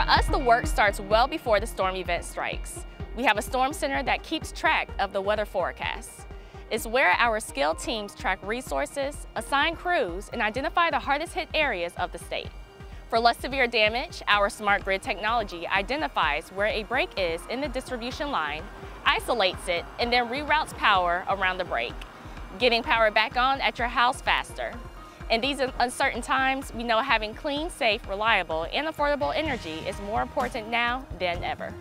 us, the work starts well before the storm event strikes. We have a storm center that keeps track of the weather forecasts. It's where our skilled teams track resources, assign crews, and identify the hardest hit areas of the state. For less severe damage, our smart grid technology identifies where a break is in the distribution line, isolates it, and then reroutes power around the break, getting power back on at your house faster. In these uncertain times, we know having clean, safe, reliable, and affordable energy is more important now than ever.